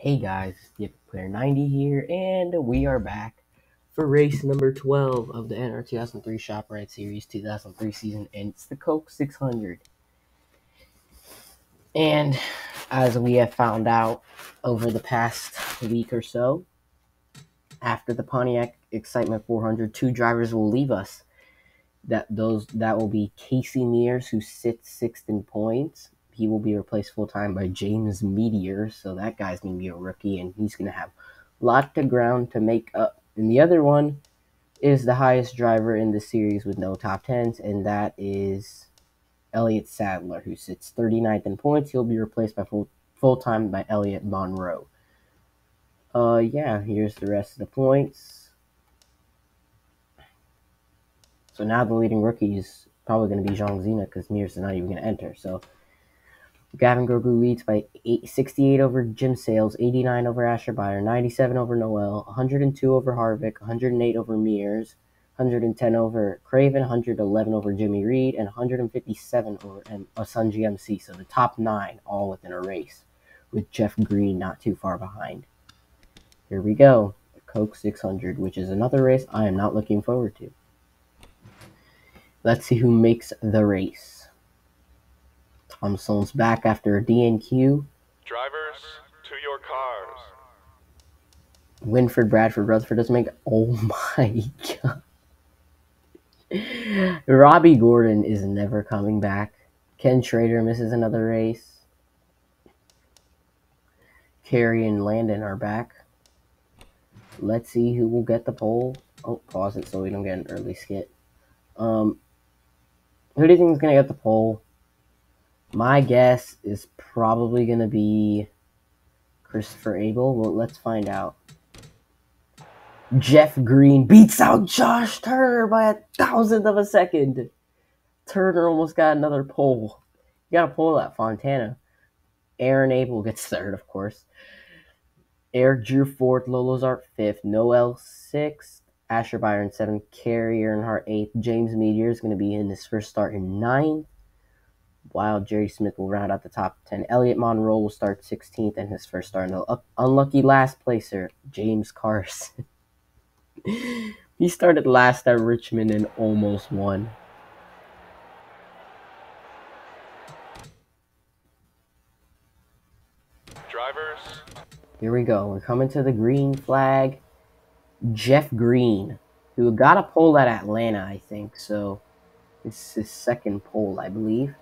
Hey guys, Epic Player 90 here, and we are back for race number 12 of the NR 2003 ShopRite Series 2003 season, and it's the Coke 600. And as we have found out over the past week or so, after the Pontiac Excitement 400, two drivers will leave us. That those that will be Casey Mears, who sits sixth in points, he will be replaced full time by James Meteor. So that guy's going to be a rookie, and he's going to have a lot of ground to make up. And the other one is the highest driver in the series with no top tens, and that is Elliott Sadler, who sits 39th in points. He'll be replaced by full full time by Elliott Monroe. Uh, yeah, here's the rest of the points. So now the leading rookie is probably going to be Zhang Zina because Mears is not even going to enter. So Gavin Grogu leads by eight, 68 over Jim Sales, 89 over Asher Beyer, 97 over Noel, 102 over Harvick, 108 over Mears, 110 over Craven, 111 over Jimmy Reed, and 157 over uh, Sun GMC. So the top nine all within a race, with Jeff Green not too far behind. Here we go, the Coke 600, which is another race I am not looking forward to. Let's see who makes the race. Thompson's back after a DNQ. Drivers, to your cars. Winford, Bradford, Rutherford doesn't make. Oh my god. Robby Gordon is never coming back. Ken Schrader misses another race. Kerry and Landon are back. Let's see who will get the pole. Oh, pause it so we don't get an early skit. Um, who do you think is going to get the pole? My guess is probably going to be Christopher Abel. Well, let's find out. Jeff Green beats out Josh Turner by a thousandth of a second. Turner almost got another pole. You got a pole that Fontana. Aaron Abel gets third, of course. Eric Drew fourth, Lolo Art fifth, Noel sixth, Asher Byron seventh, Kerry Earnhardt eighth, James Meteor is going to be in his first start in ninth. While Jerry Smith will round out the top 10. Elliott Monroe will start 16th in his first start. And the unlucky last placer, James Carson. he started last at Richmond and almost won. Drivers. Here we go. We're coming to the green flag. Jeff Green, who got a pole at Atlanta, I think. So this is his second pole, I believe.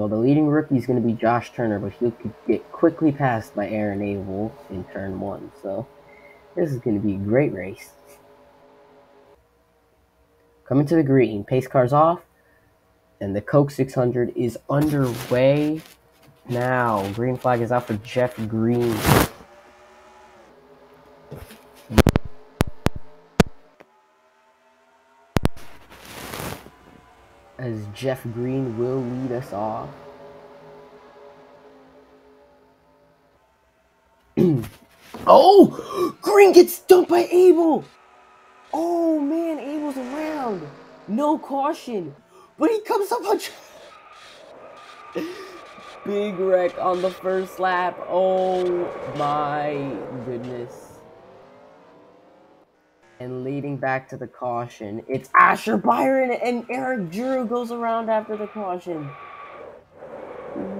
Well, the leading rookie is going to be Josh Turner, but he'll get quickly passed by Aaron Abel in turn one. So this is going to be a great race. Coming to the green, pace cars off, and the Coke 600 is underway now. Green flag is out for Jeff Green. As Jeff Green will lead us off. oh! Green gets dumped by Abel! Oh man, Abel's around. No caution. But he comes up on. Big wreck on the first lap. Oh my goodness and leading back to the caution. It's Asher Byron and Eric Drew goes around after the caution.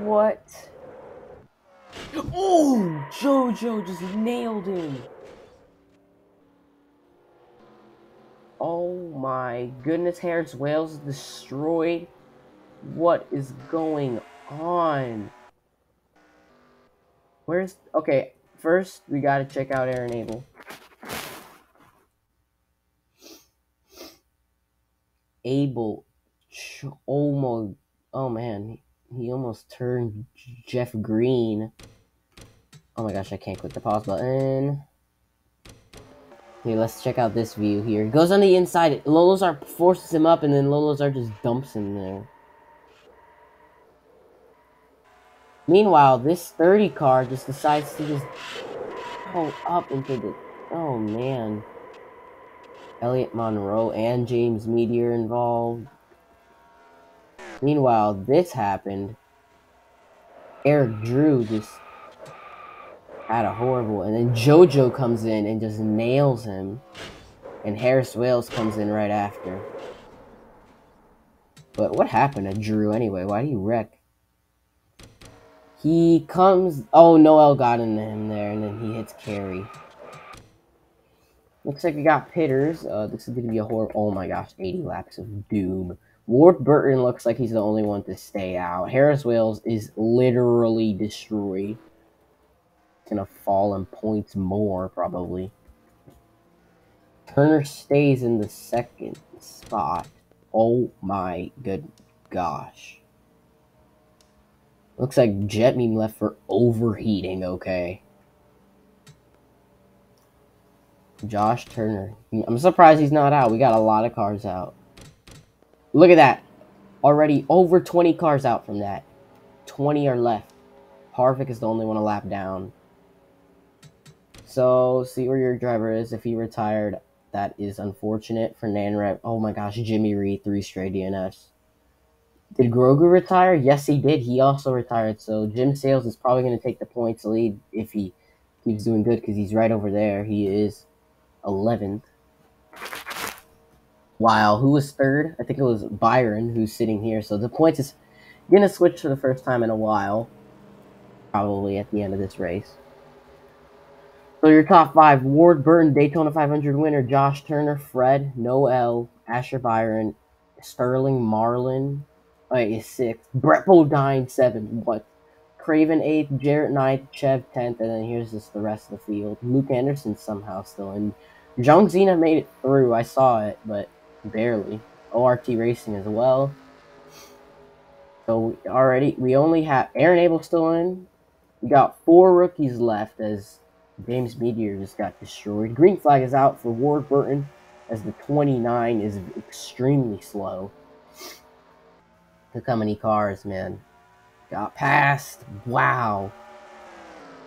What? Oh, JoJo just nailed him. Oh my goodness, Harris Wales destroyed. What is going on? Where's okay? First, we gotta check out Aaron Abel. Abel almost oh man he almost turned Jeff Green. Oh my gosh, I can't click the pause button. Okay, let's check out this view here. He goes on the inside. Lolozar forces him up, and then Lolozar just dumps him there. Meanwhile, this 30 car just decides to just pull up into the... Oh, man. Elliott Monroe and James Meteor involved. Meanwhile, this happened. Eric Drew just had a horrible, and then JoJo comes in and just nails him, and Harris Wales comes in right after. But what happened to Drew anyway? Why did he wreck? He comes. Oh, Noel got into him there, and then he hits Kerry. Looks like we got Pitters. Uh, this is going to be a horror. Oh my gosh, 80 laps of doom. Ward Burton looks like he's the only one to stay out. Harris Wales is literally destroyed. Gonna fall in points more, probably. Turner stays in the second spot. Oh my good gosh. Looks like Jet Meme left for overheating, okay. Josh Turner. I'm surprised he's not out. We got a lot of cars out. Look at that. Already over 20 cars out from that. 20 are left. Harvick is the only one a lap down. So, see where your driver is. If he retired, that is unfortunate for Nanrep. Oh my gosh, Jimmy Reed, three straight DNFs. Did Grogu retire? Yes, he did. He also retired. So Jim Sales is probably going to take the points lead if he keeps doing good because he's right over there. He is 11th. While who was third? I think it was Byron who's sitting here. So the points is going to switch for the first time in a while. Probably at the end of this race. So your top five: Ward Burton, Daytona 500 winner; Josh Turner, Fred, Noel, Asher Byron, Sterling Marlin. Wait, is six. Brett Bodine seven. What? Craven eighth, Jarrett ninth, Chev tenth, and then here's just the rest of the field. Luke Anderson somehow still in. John Zena made it through. I saw it, but barely. ORT Racing as well. So already we only have Aaron Abel still in. We got four rookies left as James Meteor just got destroyed. Green flag is out for Ward Burton as the 29 is extremely slow. Look how many cars, man. Got passed. Wow.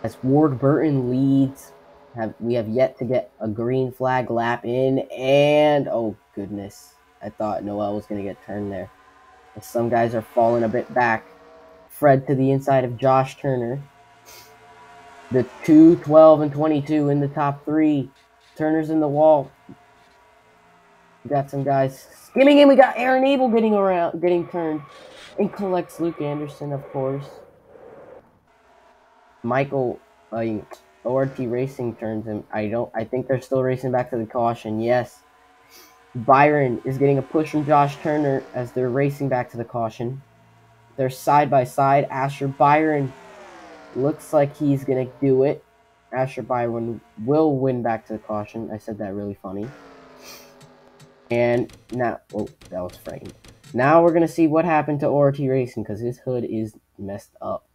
As Ward Burton leads, have we have yet to get a green flag lap in, and oh goodness, I thought Noel was gonna get turned there. As some guys are falling a bit back. Fred to the inside of Josh Turner. The 2, 12, and 22 in the top three. Turner's in the wall. We got some guys skimming in. We got Aaron Abel getting around, getting turned. And collects Luke Anderson, of course. Michael, uh, ORT Racing turns him. I don't. I think they're still racing back to the caution. Yes. Byron is getting a push from Josh Turner as they're racing back to the caution. They're side by side. Asher Byron looks like he's gonna do it. Asher Byron will win back to the caution. I said that really funny. And now, oh, that was framed. Now we're gonna see what happened to ORT Racing because his hood is messed up.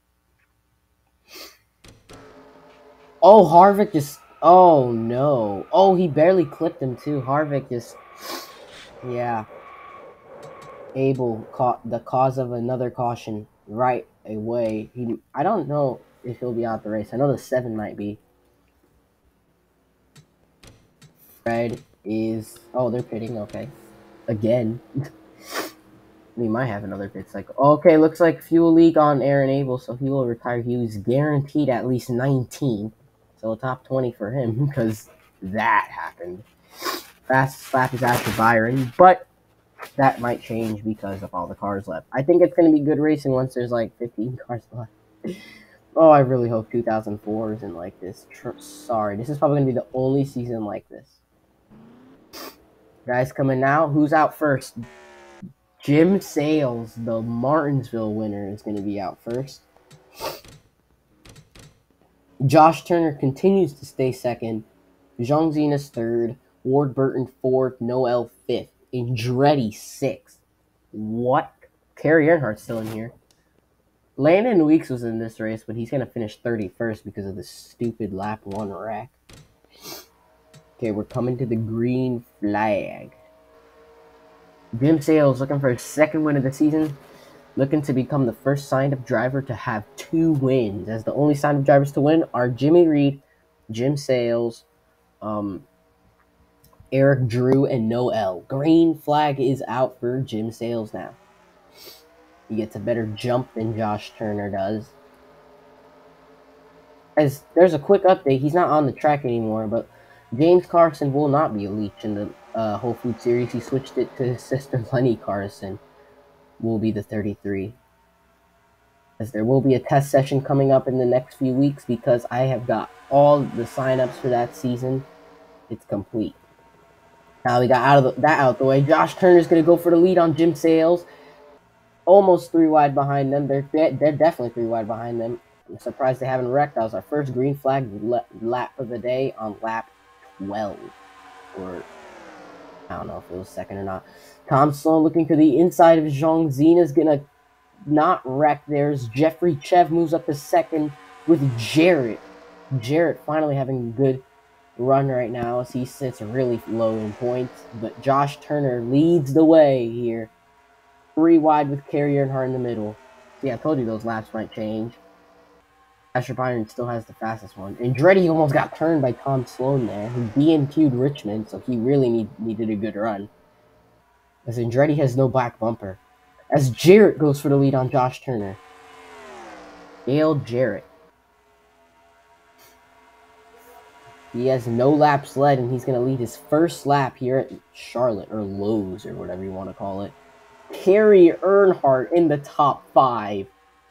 Oh, Harvick just. Oh no. Oh, he barely clipped him too. Harvick just. Yeah. Abel caught the cause of another caution right away. He. I don't know if he'll be out the race. I know the seven might be. Fred is. Oh, they're pitting. Okay. Again. we might have another pit cycle. Okay, looks like fuel leak on Aaron Abel, so he will retire. He was guaranteed at least 19. So a top 20 for him because that happened. Fast slap is after Byron, but that might change because of all the cars left. I think it's going to be good racing once there's like 15 cars left. oh, I really hope 2004 isn't like this. Tr- sorry, this is probably going to be the only season like this. Guys coming now. Who's out first? Jim Sales, the Martinsville winner, is going to be out first. Josh Turner continues to stay second. Jean Zenas third. Ward Burton fourth. Noel fifth. Andretti sixth. What? Kerry Earnhardt's still in here. Landon Weeks was in this race, but he's going to finish 31st because of the stupid lap one wreck. Okay, we're coming to the green flag. Jim Sales looking for his second win of the season looking to become the first signed up driver to have two wins. As the only signed up drivers to win are Jimmy Reed, Jim Sales, um, Eric Drew, and Noel. Green flag is out for Jim Sales now. He gets a better jump than Josh Turner does. as there's a quick update, he's not on the track anymore, but James Carson will not be a leech in the uh, Whole Food Series. He switched it to his sister Lenny Carson, will be the 33. As there will be a test session coming up in the next few weeks because I have got all the signups for that season. It's complete. Now we got out of the, that out the way. Josh Turner's going to go for the lead on Jim Sales. Almost three wide behind them. They're they're definitely three wide behind them. I'm surprised they haven't wrecked. That was our first green flag lap of the day on lap 12. Or, I don't know if it was second or not. Tom Sloan looking to the inside of Zhang Zhong is going to not wreck. There's Jeffrey Chev moves up to second with Jarrett. Jarrett finally having a good run right now as he sits really low in points. But Josh Turner leads the way here. Three wide with Carrier and Earnhardt in the middle. See, I told you those laps might change. Asher Byron still has the fastest one. Andretti almost got turned by Tom Sloan there, who DNQ'd Richmond, so he really need, needed a good run. As Andretti has no black bumper. As Jarrett goes for the lead on Josh Turner. Dale Jarrett. He has no laps led, and he's going to lead his first lap here at Charlotte, or Lowe's, or whatever you want to call it. Kerry Earnhardt in the top five,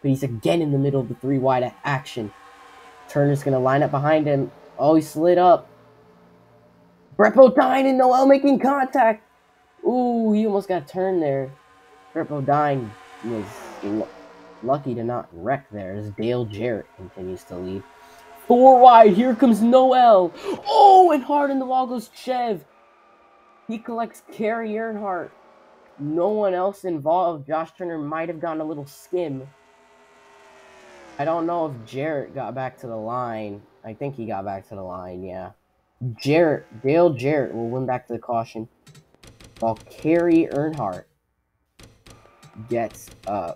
but he's again in the middle of the three wide action. Turner's going to line up behind him. Oh, he slid up. Brett Bodine and Noel making contact. Ooh, he almost got turned there. Brett Bodine was lucky to not wreck there as Dale Jarrett continues to lead. Four wide. Here comes Noel. Oh, and hard in the wall goes Chev. He collects Kerry Earnhardt. No one else involved. Josh Turner might have gotten a little skim. I don't know if Jarrett got back to the line. I think he got back to the line, yeah. Jarrett, Dale Jarrett will win back to the caution. While Kerry Earnhardt gets uh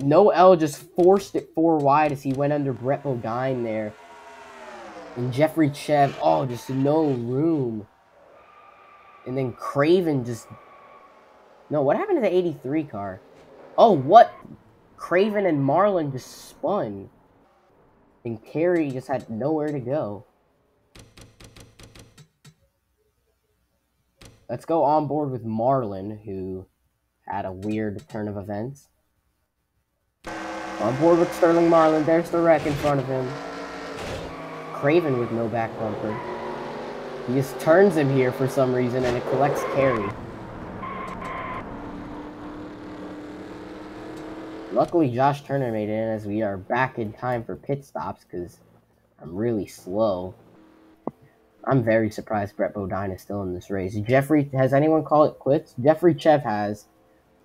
Noel just forced it four wide as he went under Brett Bodine there. And Jeffrey Chev, oh, just no room. And then Craven just... No, what happened to the 83 car? Oh, what? Craven and Marlin just spun. And Kerry just had nowhere to go. Let's go on board with Marlin, who had a weird turn of events. On board with Sterling Marlin. There's the wreck in front of him. Craven with no back bumper. He just turns him here for some reason and it collects Kerry. Luckily, Josh Turner made it in as we are back in time for pit stops because I'm really slow. I'm very surprised Brett Bodine is still in this race. Jeffrey, has anyone called it quits? Jeffrey Chev has.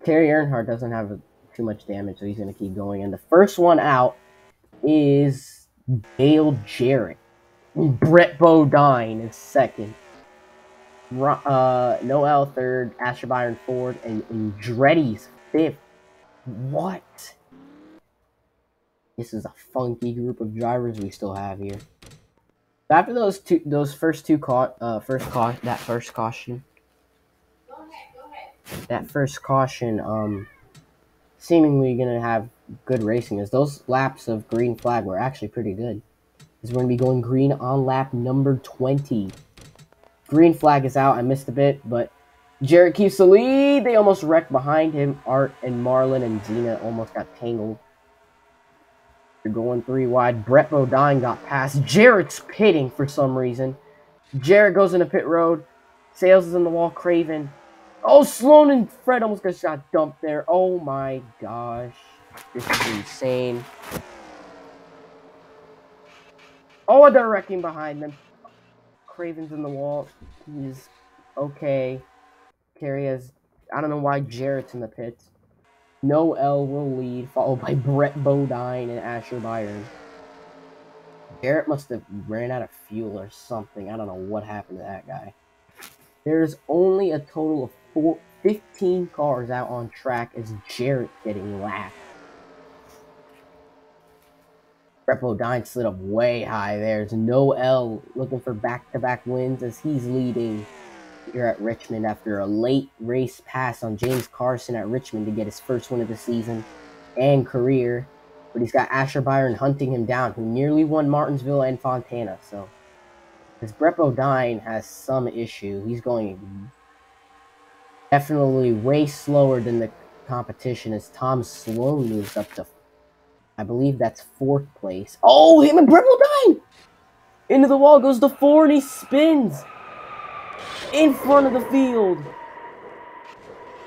Terry Earnhardt doesn't have too much damage, so he's going to keep going. And the first one out is Dale Jarrett. Brett Bodine is second. Uh, Noel third, Asher Byron fourth, and Andretti's fifth. What? This is a funky group of drivers we still have here. After those two, those first two caught, uh, first caught that first caution. That first caution, um, seemingly to have good racing is those laps of green flag were actually pretty good. Is we're to be going green on lap number 20. Green flag is out. I missed a bit, but Jarrett keeps the lead. They almost wrecked behind him. Art and Marlin and Zena almost got tangled. They're going three wide. Brett Bodine got past. Jarrett's pitting for some reason. Jared goes into pit road. Sales is in the wall. Craven Oh, Sloan and Fred almost got shot dumped there. Oh my gosh. This is insane. Oh, they're wrecking behind them. Craven's in the wall. He's okay. Kerry has... I don't know why Jarrett's in the pits. Noel will lead, followed by Brett Bodine and Asher Byron. Jarrett must have ran out of fuel or something. I don't know what happened to that guy. There's only a total of four, 15 cars out on track as Jarrett getting lapped. Brett Bodine slid up way high. There's Noel looking for back-to-back -back wins as he's leading here at Richmond after a late race pass on James Carson at Richmond to get his first win of the season and career. but he's got Asher Byron hunting him down, who nearly won Martinsville and Fontana. So, this Brett Bodine has some issue. He's going definitely way slower than the competition as Tom Sloan moves up to, I believe that's fourth place. Oh, him and Brett Bodine! Into the wall goes the four, and he spins in front of the field.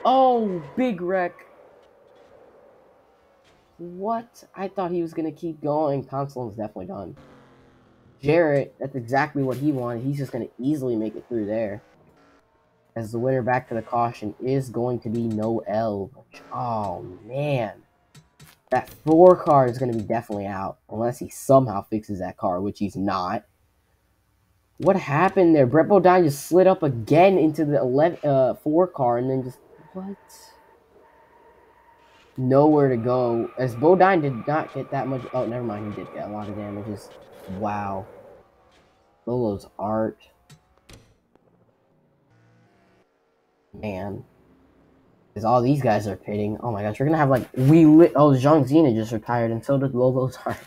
Oh, big wreck. What? I thought he was going to keep going. Consulin's definitely done. Jarrett, that's exactly what he wanted. He's just going to easily make it through there. As the winner back to the caution is going to be Noel. Oh, man. That four car is going to be definitely out. Unless he somehow fixes that car, which he's not. What happened there? Brett Bodine just slid up again into the 11, uh, four car and then just... What? nowhere to go. As Bodine did not get that much. Oh, never mind. He did get a lot of damages. Wow. Lolo's art. Man. Because all these guys are pitting. Oh my gosh, we're gonna have like we lit. Oh, Zhang Zena just retired, and so did Lolo's art.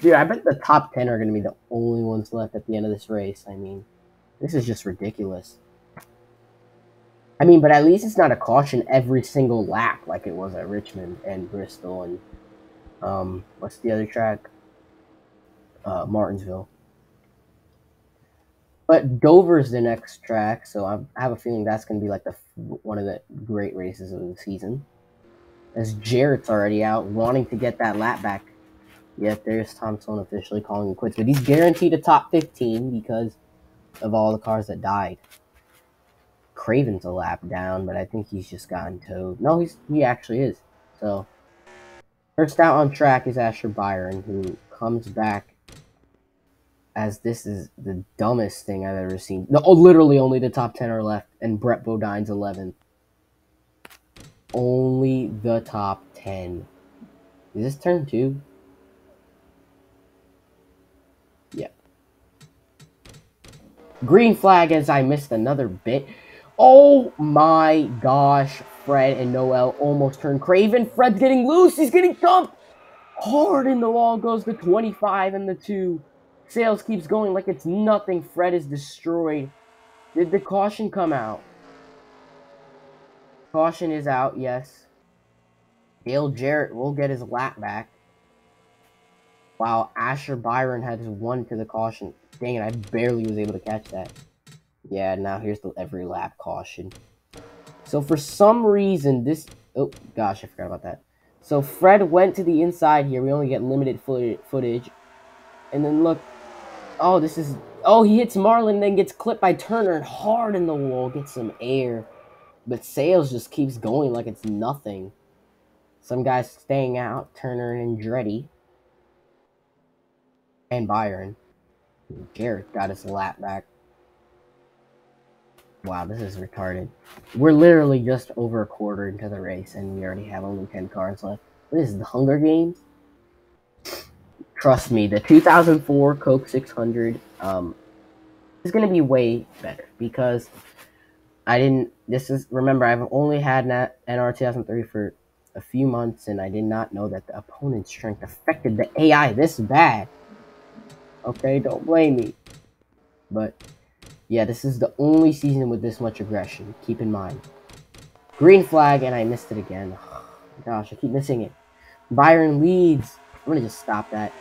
Dude, I bet the top 10 are gonna be the only ones left at the end of this race. I mean, this is just ridiculous. I mean, but at least it's not a caution every single lap like it was at Richmond and Bristol and um, what's the other track? Uh, Martinsville. But Dover's the next track, so I have a feeling that's going to be like the one of the great races of the season. As Jarrett's already out, wanting to get that lap back. Yet there's Thompson officially calling it quits, but he's guaranteed a top 15 because of all the cars that died. Craven's a lap down, but I think he's just gotten towed. No, he's he actually is. So first out on track is Asher Byron, who comes back as this is the dumbest thing I've ever seen. No, oh, literally only the top ten are left, and Brett Bodine's 11th. Only the top ten. Is this turn two? Yeah. Green flag as I missed another bit. Oh my gosh, Fred and Noel almost turned Craven. Fred's getting loose. He's getting dumped. Hard in the wall goes the 25 and the 2. Sales keeps going like it's nothing. Fred is destroyed. Did the caution come out? Caution is out, yes. Dale Jarrett will get his lap back. While Asher Byron has one to the caution. Dang it, I barely was able to catch that. Yeah, now here's the every lap caution. So for some reason, this... Oh, gosh, I forgot about that. So Fred went to the inside here. We only get limited footage. And then look. Oh, this is... Oh, he hits Marlin, then gets clipped by Turner and hard in the wall. Gets some air. But Sales just keeps going like it's nothing. Some guys staying out. Turner and Andretti. And Byron. Garrett got his lap back. Wow, this is retarded. We're literally just over a quarter into the race, and we already have only 10 cars left. This is the Hunger Games. Trust me, the 2004 Coke 600 um, is going to be way better because I didn't. This is remember I've only had NR 2003 for a few months, and I did not know that the opponent's strength affected the AI this bad. Okay, don't blame me. But yeah, this is the only season with this much aggression. Keep in mind. Green flag, and I missed it again. Gosh, I keep missing it. Byron leads. I'm to just stop that.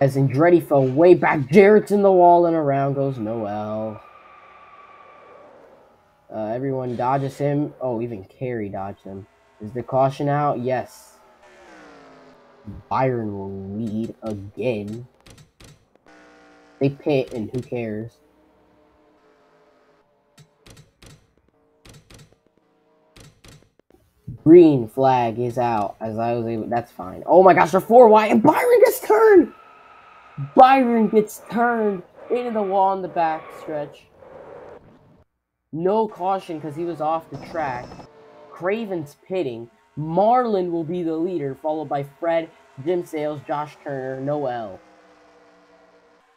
As Andretti fell way back, Jarrett's in the wall, and around goes Noel. Uh, everyone dodges him. Oh, even Kerry dodged him. Is the caution out? Yes. Byron will lead again. They pit, and who cares? Green flag is out as I was able. That's fine. Oh my gosh, they're four wide, and Byron gets turned. Byron gets turned into the wall in the back stretch. No caution because he was off the track. Craven's pitting. Marlin will be the leader, followed by Fred, Jim Sales, Josh Turner, Noel.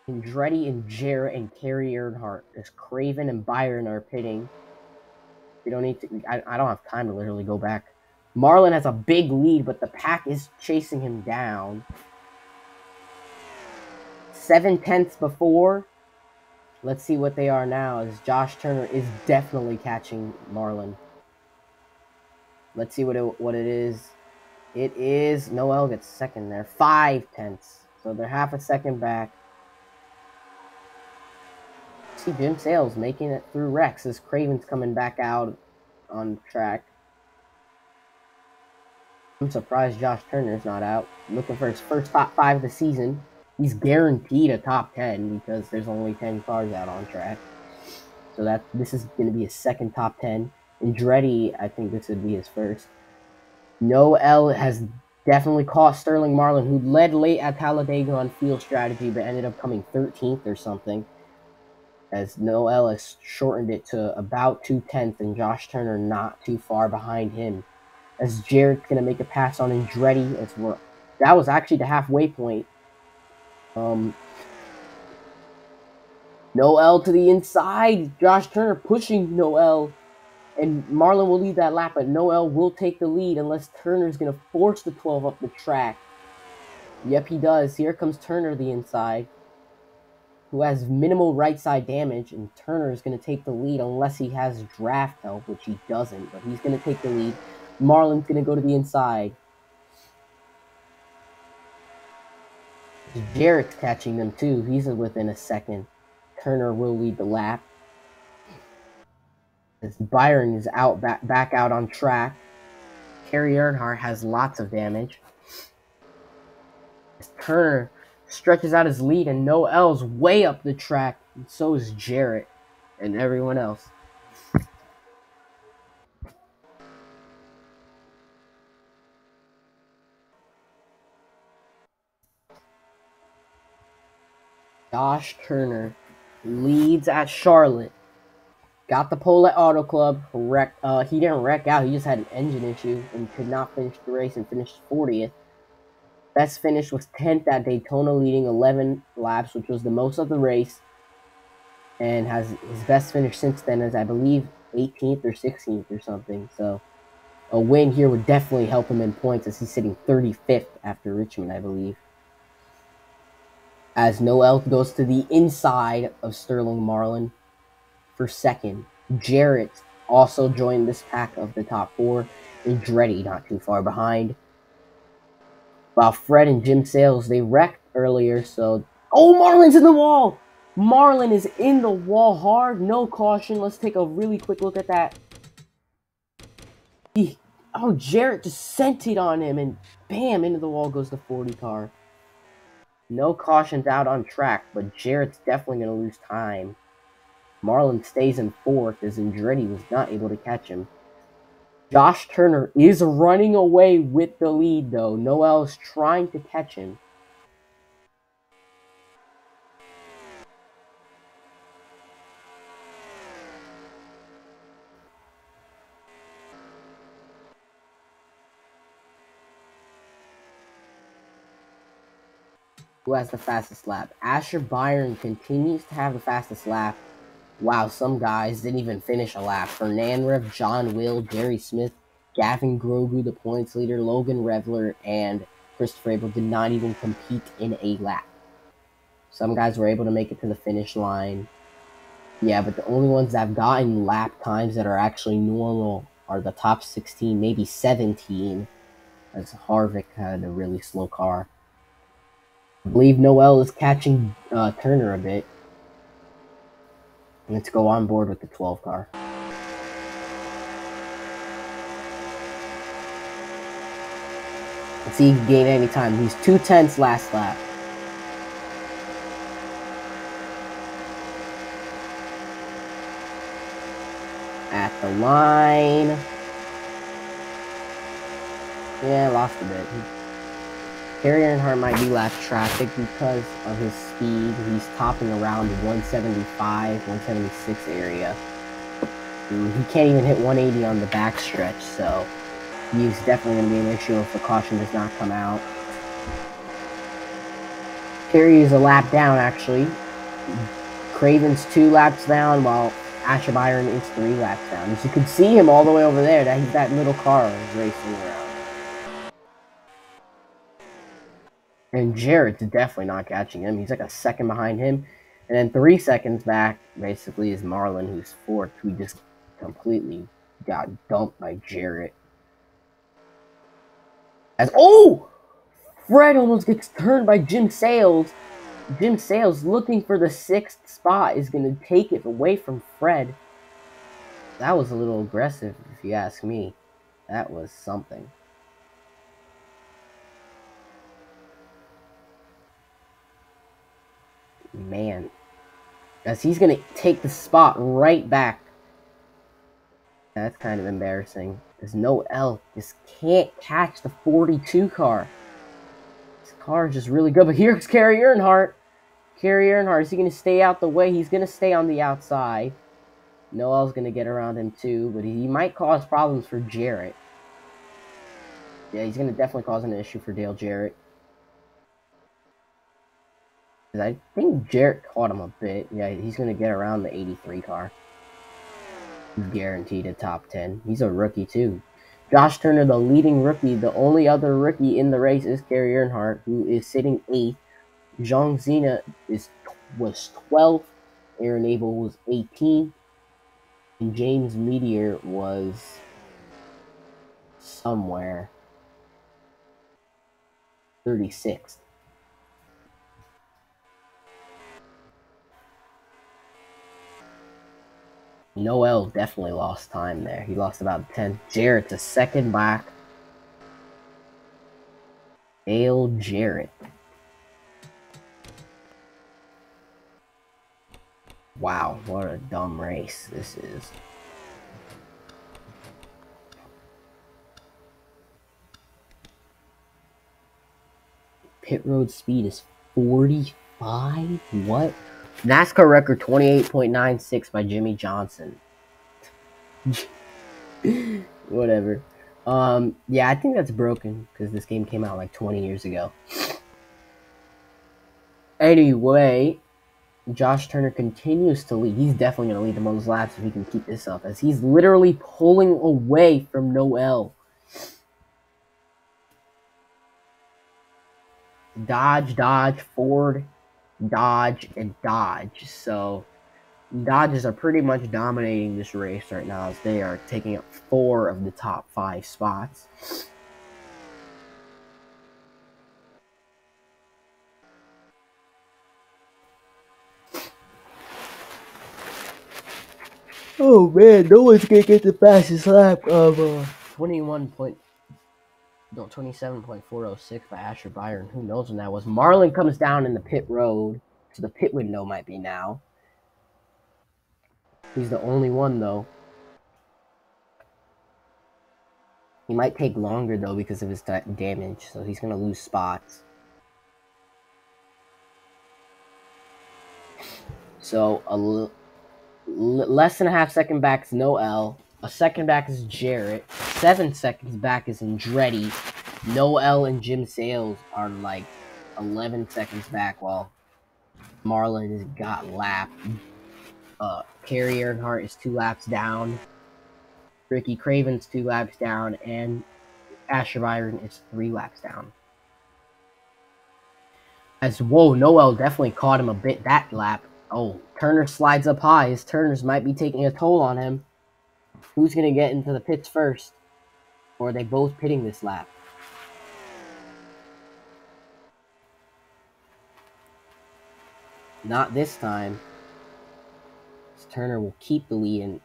Andretti and Jarrett and Kerry Earnhardt as Craven and Byron are pitting. We don't need to. I, I don't have time to literally go back. Marlin has a big lead, but the pack is chasing him down. Seven tenths before. Let's see what they are now, as Josh Turner is definitely catching Marlin. Let's see what it, what it is. It is Noel gets second there. Five tenths. So they're half a second back. See Jim Sales making it through wrecks as Craven's coming back out on track. I'm surprised Josh Turner's not out. Looking for his first top five of the season. He's guaranteed a top ten because there's only ten cars out on track. So that this is going to be his second top ten. Andretti, I think this would be his first. Noel has definitely caught Sterling Marlin, who led late at Talladega on field strategy, but ended up coming 13th or something. As Noel has shortened it to about two tenths, and Josh Turner not too far behind him. As Jarrett's gonna make a pass on Andretti as well. That was actually the halfway point. Um, Noel to the inside. Josh Turner pushing Noel and Marlin will lead that lap, but Noel will take the lead unless Turner's going to force the 12 up the track. Yep, he does. Here comes Turner the inside, who has minimal right side damage, and Turner is going to take the lead unless he has draft help, which he doesn't, but he's going to take the lead. Marlin's going to go to the inside. Jarrett's catching them too. He's within a second. Turner will lead the lap. As Byron is out back, back out on track. Kerry Earnhardt has lots of damage. As Turner stretches out his lead and Noel's way up the track, and so is Jarrett and everyone else. Josh Turner leads at Charlotte got the pole at Auto Club. Wreck, uh, he didn't wreck out. He just had an engine issue and could not finish the race and finished 40th. Best finish was 10th at Daytona, leading 11 laps, which was the most of the race. And has his best finish since then is, I believe, 18th or 16th or something. So a win here would definitely help him in points as he's sitting 35th after Richmond, I believe. As Noel goes to the inside of Sterling Marlin for second. Jarrett also joined this pack of the top four. and Andretti not too far behind. While Fred and Jim Sales, they wrecked earlier, so... Oh, Marlin's in the wall! Marlin is in the wall hard, no caution. Let's take a really quick look at that. He, oh, Jarrett just sent it on him, and bam, into the wall goes the 40 car. No cautions out on track, but Jarrett's definitely going to lose time. Marlin stays in fourth as Andretti was not able to catch him. Josh Turner is running away with the lead, though. Noel is trying to catch him. Who has the fastest lap? Asher Byron continues to have the fastest lap Wow, some guys didn't even finish a lap. Fernand Rev, John Will, Jerry Smith, Gavin Grogu, the points leader, Logan Revler, and Christopher Abel did not even compete in a lap. Some guys were able to make it to the finish line. Yeah, but the only ones that have gotten lap times that are actually normal are the top 16, maybe 17, as Harvick had a really slow car. I believe Noel is catching uh, Turner a bit. Let's go on board with the 12 car. Let's see if he can gain any time. He's two tenths last lap. At the line. Yeah, lost a bit. Kerry Earnhardt might be last traffic because of his speed. He's topping around 175, 176 area. Mm, he can't even hit 180 on the backstretch, so he's definitely going to be an issue if the caution does not come out. Kerry is a lap down, actually. Craven's two laps down, while Asher Byron is three laps down. As you can see him all the way over there. That that little car is racing around. And Jarrett's definitely not catching him. He's like a second behind him. And then three seconds back, basically, is Marlin, who's fourth, who just completely got dumped by Jarrett. As oh, Fred almost gets turned by Jim Sales. Jim Sales, looking for the sixth spot, is going to take it away from Fred. That was a little aggressive, if you ask me. That was something. Man. As he's going to take the spot right back. That's kind of embarrassing. There's no L. Just can't catch the 42 car. This car is just really good. But here's Kerry Earnhardt. Kerry Earnhardt, is he going to stay out the way? He's going to stay on the outside. Noel's going to get around him too, but he might cause problems for Jarrett. Yeah, he's going to definitely cause an issue for Dale Jarrett. I think Jarrett caught him a bit. Yeah, he's going to get around the 83 car. Guaranteed a top 10. He's a rookie, too. Josh Turner, the leading rookie. The only other rookie in the race is Kerry Earnhardt, who is sitting 8th. Jean Zena is, was 12th. Aaron Abel was 18th. And James Meteor was somewhere 36th. Noel definitely lost time there. He lost about 10. Jarrett's a second back. Dale Jarrett. Wow, what a dumb race this is. Pit road speed is 45? What? NASCAR record 28.96 by Jimmie Johnson. Whatever. Um, yeah, I think that's broken because this game came out like 20 years ago. Anyway, Josh Turner continues to lead. He's definitely going to lead the most laps if he can keep this up, as he's literally pulling away from Noel. Dodge, Dodge, Ford, Dodge, and Dodge. So, Dodges are pretty much dominating this race right now as they are taking up four of the top five spots. Oh man, no one's gonna get the fastest lap of uh, 21 no, 27.406 by Asher Byron. Who knows when that was? Marlin comes down in the pit road, so the pit window might be now. He's the only one though. He might take longer though because of his damage, so he's gonna lose spots. So a little less than a half second back is Noel. A second back is Jarrett. Seven seconds back is Andretti. Noel and Jim Sales are like 11 seconds back while Marlin has got lapped. Uh, Kerry Earnhardt is two laps down. Ricky Craven's two laps down. And Asher Byron is three laps down. As whoa, Noel definitely caught him a bit that lap. Oh, Turner slides up high. His Turners might be taking a toll on him. Who's going to get into the pits first? Or are they both pitting this lap? Not this time. Turner will keep the lead and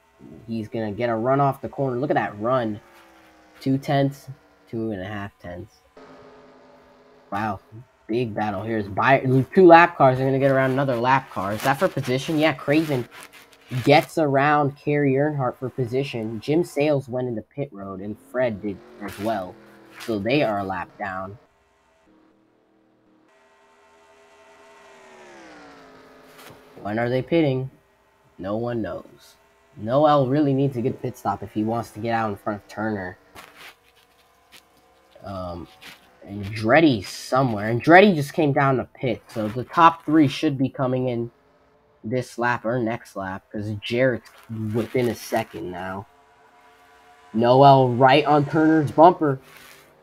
he's going to get a run off the corner. Look at that run. Two tenths, two and a half tenths. Wow, big battle here. Is by two lap cars are gonna get around another lap car. Is that for position? Yeah, Craven gets around Kerry Earnhardt for position. Jim Sales went into pit road and Fred did as well. So they are a lap down. When are they pitting? No one knows. Noel really needs to get a pit stop if he wants to get out in front of Turner. Um, Andretti somewhere. And Andretti just came down to pit, so the top three should be coming in this lap or next lap because Jarrett's within a second now. Noel right on Turner's bumper.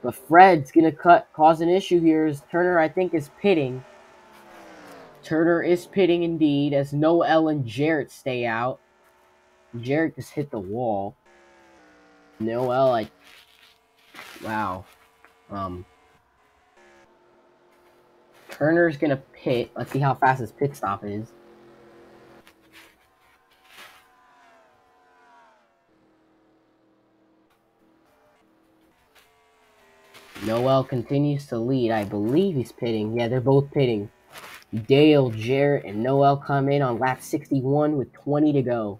But Fred's gonna cut cause an issue here as Turner I think is pitting. Turner is pitting indeed as Noel and Jarrett stay out. Jarrett just hit the wall. Noel like wow. Um Turner's gonna pit. Let's see how fast his pit stop is. Noel continues to lead. I believe he's pitting. Yeah, they're both pitting. Dale, Jarrett, and Noel come in on lap 61 with 20 to go.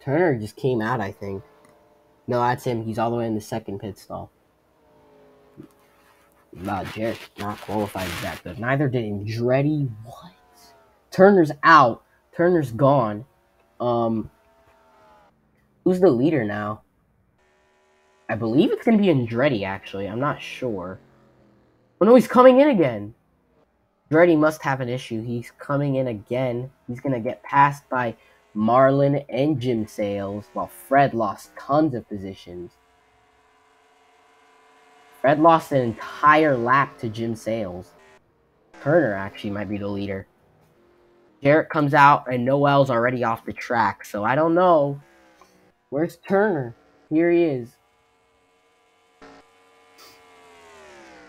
Turner just came out, I think. No, that's him. He's all the way in the second pit stall. Nah, Jarrett not qualified that good. Neither did Andretti. What? Turner's out. Turner's gone. Um, who's the leader now? I believe it's going to be Andretti, actually. I'm not sure. Oh, no, he's coming in again. Andretti must have an issue. He's coming in again. He's going to get passed by Marlin and Jim Sales, while Fred lost tons of positions. Fred lost an entire lap to Jim Sales. Turner actually might be the leader. Jarrett comes out and Noel's already off the track, so I don't know. Where's Turner? Here he is.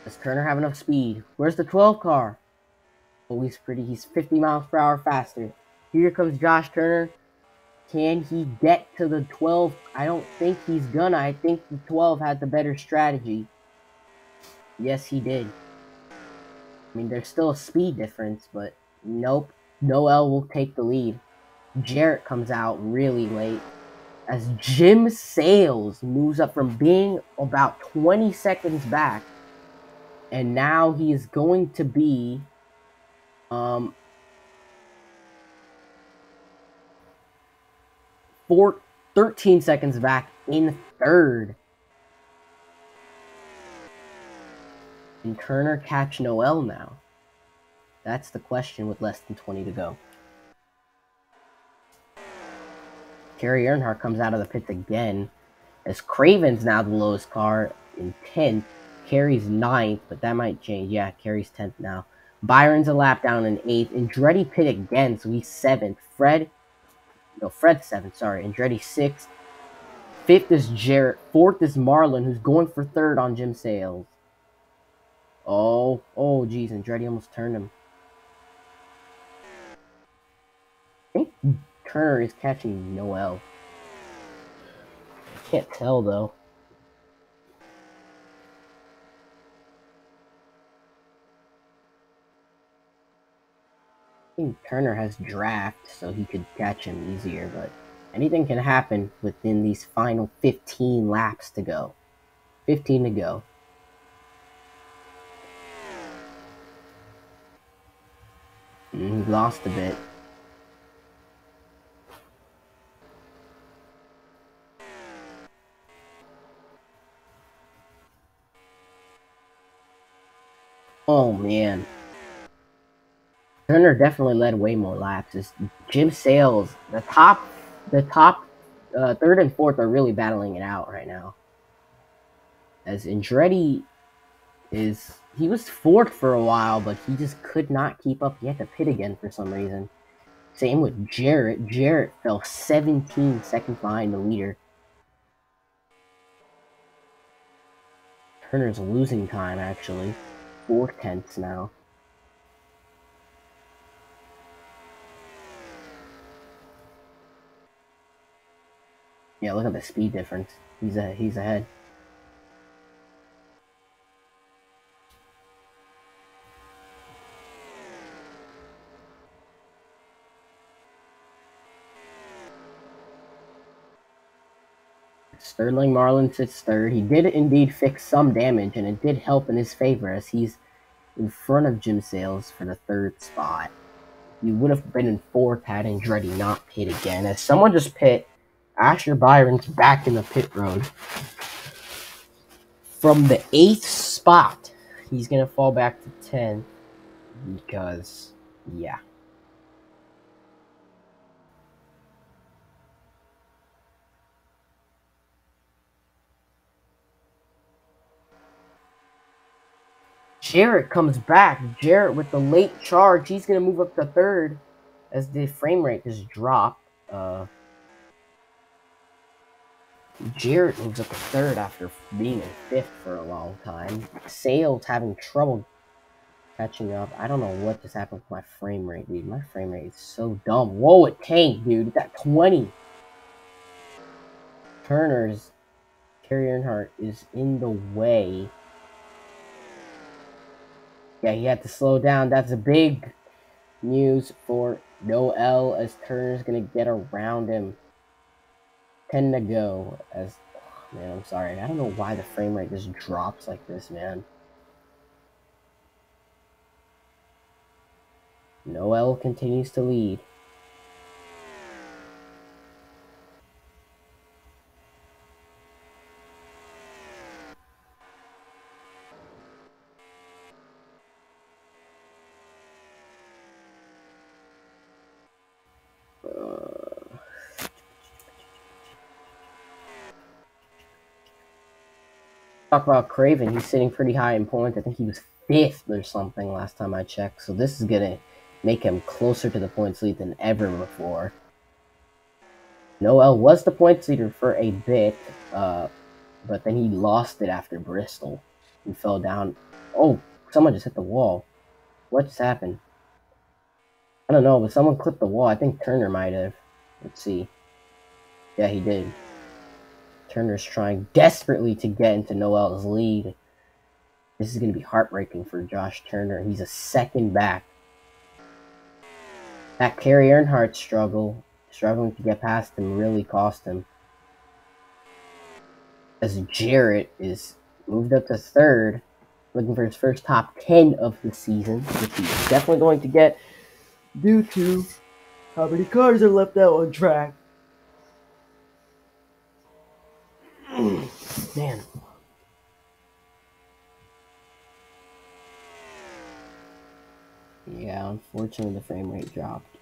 Does Turner have enough speed? Where's the 12 car? Oh, he's pretty. He's 50 miles per hour faster. Here comes Josh Turner. Can he get to the 12? I don't think he's gonna. I think the 12 had the better strategy. Yes, he did. I mean, there's still a speed difference, but nope. Noel will take the lead. Jarrett comes out really late as Jim Sales moves up from being about 20 seconds back and now he is going to be um four, 13 seconds back in third. Can Turner catch Noel now? That's the question with less than 20 to go. Kerry Earnhardt comes out of the pits again as Craven's now the lowest car in 10th. Kerry's ninth, but that might change. Yeah, Kerry's 10th now. Byron's a lap down in 8th. Andretti pit again, so he's 7th. Fred, no, Fred's 7th, sorry. Andretti 6th. Fifth is Jarrett. Fourth is Marlin, who's going for third on Jim Sales. Oh, oh, geez, Andretti almost turned him. I think Turner is catching Noel. I can't tell, though. I think Turner has draft, so he could catch him easier, but anything can happen within these final 15 laps to go. 15 to go. Mm, he lost a bit. Oh man. Turner definitely led way more laps. It's Jim Sales, the top, the top, uh, third and fourth are really battling it out right now. As Andretti is, he was fourth for a while, but he just could not keep up. He had to pit again for some reason. Same with Jarrett. Jarrett fell 17 seconds behind the leader. Turner's losing time, actually. Four tenths now. Yeah, look at the speed difference. He's a, he's ahead. Sterling Marlin sits third. He did indeed fix some damage, and it did help in his favor as he's in front of Jim Sales for the third spot. He would have been in fourth had Andretti not pit again. As someone just pit Asher Byron's back in the pit road. From the eighth spot, he's going to fall back to 10. because yeah. Jarrett comes back. Jarrett with the late charge. He's going to move up to third as the frame rate just dropped. Uh, Jarrett moves up to third after being in fifth for a long time. Sales having trouble catching up. I don't know what just happened with my frame rate, dude. My frame rate is so dumb. Whoa, it tanked, dude. It's at 20. Turner's Kerry Earnhardt is in the way. Yeah, he had to slow down. That's a big news for Noel as Turner's gonna get around him. 10 to go as oh, man, I'm sorry. I don't know why the frame rate just drops like this, man. Noel continues to lead. Talk about Craven, he's sitting pretty high in points. I think he was fifth or something last time I checked. So this is gonna make him closer to the points lead than ever before. Noel was the points leader for a bit, uh, but then he lost it after Bristol. He fell down. Oh, someone just hit the wall. What just happened? I don't know, but someone clipped the wall. I think Turner might have. Let's see. Yeah, he did. Turner's trying desperately to get into Noel's lead. This is going to be heartbreaking for Josh Turner. He's a second back. That Kerry Earnhardt struggle, struggling to get past him, really cost him. As Jarrett is moved up to third, looking for his first top 10 of the season, which he's definitely going to get due to how many cars are left out on track. Man. Yeah, unfortunately the frame rate dropped.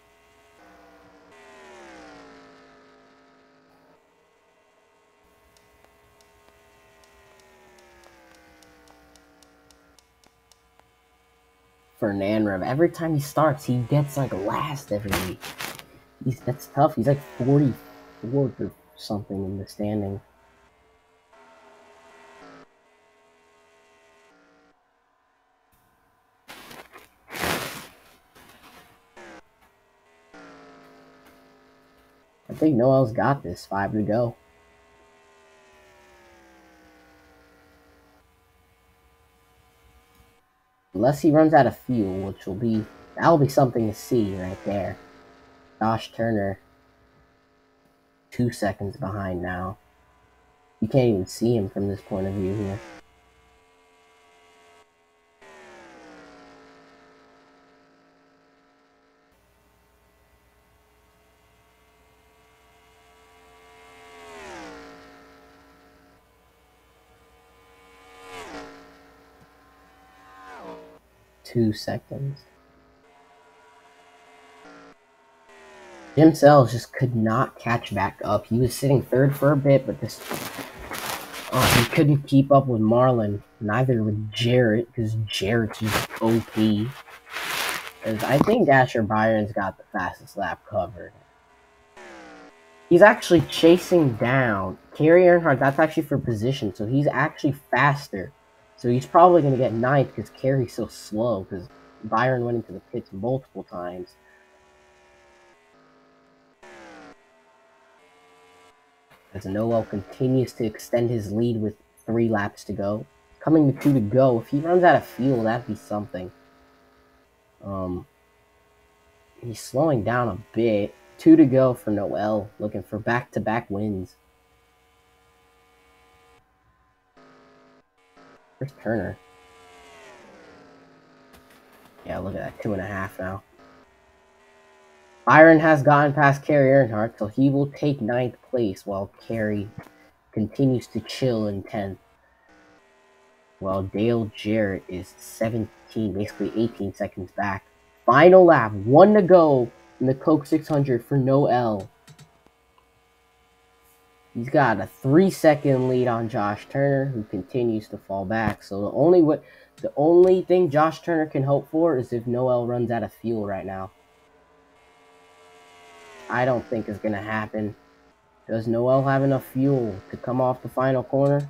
Fernand Every time he starts, he gets like last every week. He's that's tough. He's like 44th or something in the standing. I think Noel's got this. Five to go. Unless he runs out of fuel, which will be that'll be something to see right there. Josh Turner, two seconds behind now. You can't even see him from this point of view here. Two seconds. Jim Sales just could not catch back up. He was sitting third for a bit, but this oh, he couldn't keep up with Marlin. Neither with Jarrett, because Jarrett's just OP. Because I think Asher Byron's got the fastest lap covered. He's actually chasing down Kerry Earnhardt. That's actually for position, so he's actually faster so he's probably going to get ninth because Kerry's so slow because Byron went into the pits multiple times. As Noel continues to extend his lead with three laps to go. Coming to two to go. If he runs out of fuel, that'd be something. Um, he's slowing down a bit. Two to go for Noel, looking for back-to-back -back wins. Where's Turner? Yeah, look at that. Two and a half now. Byron has gotten past Kerry Earnhardt, so he will take ninth place while Kerry continues to chill in 10th. Well, Dale Jarrett is 17, basically 18 seconds back. Final lap, one to go in the Coke 600 for Noel. He's got a three second lead on Josh Turner, who continues to fall back. So the only what the only thing Josh Turner can hope for is if Noel runs out of fuel right now. I don't think is gonna happen. Does Noel have enough fuel to come off the final corner?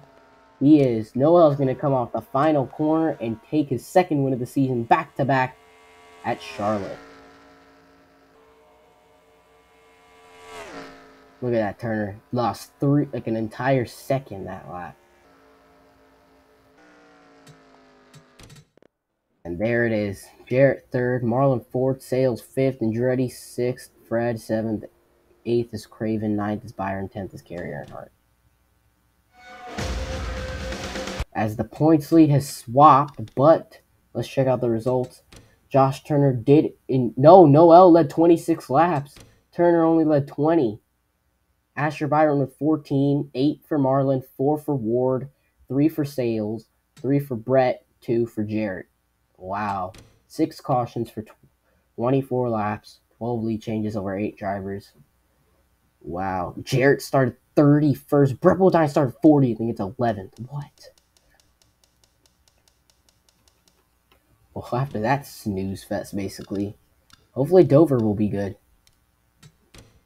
He is. Noel's gonna come off the final corner and take his second win of the season back to back at Charlotte. Look at that Turner. Lost three like an entire second that lap. And there it is. Jarrett third, Marlin fourth, Sales fifth, Andretti sixth, Fred seventh, eighth is Craven, ninth is Byron, tenth is Kerry Earnhardt. As the points lead has swapped, but let's check out the results. Josh Turner did in no Noel led 26 laps. Turner only led 20. Asher Byron with 14, 8 for Marlin, 4 for Ward, 3 for Sales, 3 for Brett, 2 for Jarrett. Wow. 6 cautions for 24 laps, 12 lead changes over 8 drivers. Wow. Jarrett started 31st. Brett Bodine started 40th. I think it's 11th. What? Well, after that snooze fest, basically. Hopefully Dover will be good.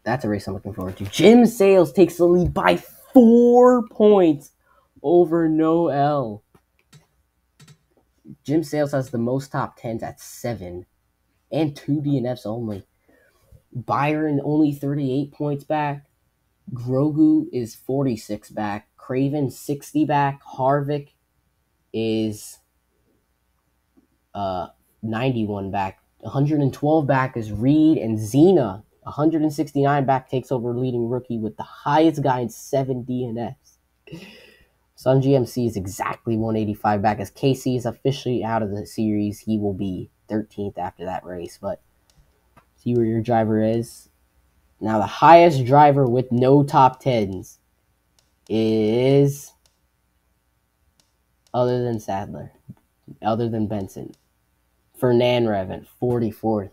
That's a race I'm looking forward to. Jim Sales takes the lead by four points over Noel. Jim Sales has the most top tens at seven and two DNFs only. Byron only 38 points back. Grogu is 46 back. Craven 60 back. Harvick is uh 91 back. 112 back is Reed and Xena 169 back takes over leading rookie with the highest guy in seven DNFs. Sun GMC is exactly 185 back as Casey is officially out of the series. He will be 13th after that race, but see where your driver is. Now the highest driver with no top tens is other than Sadler, other than Benson. Fernand Revan, 44th.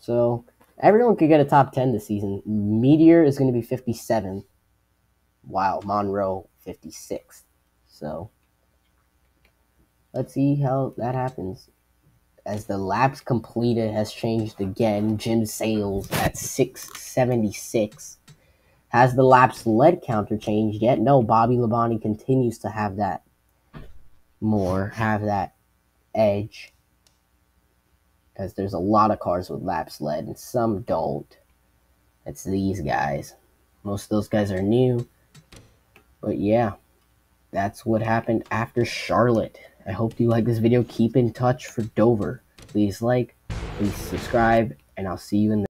So Everyone could get a top 10 this season. Meteor is going to be 57. Wow, Monroe 56. So let's see how that happens. As the laps completed has changed again, Jim Sales at 676. Has the laps led counter changed yet? No, Bobby Labonte continues to have that more, have that edge because there's a lot of cars with laps led and some don't. It's these guys. Most of those guys are new. But yeah, that's what happened after Charlotte. I hope you like this video. Keep in touch for Dover. Please like, please subscribe, and I'll see you in the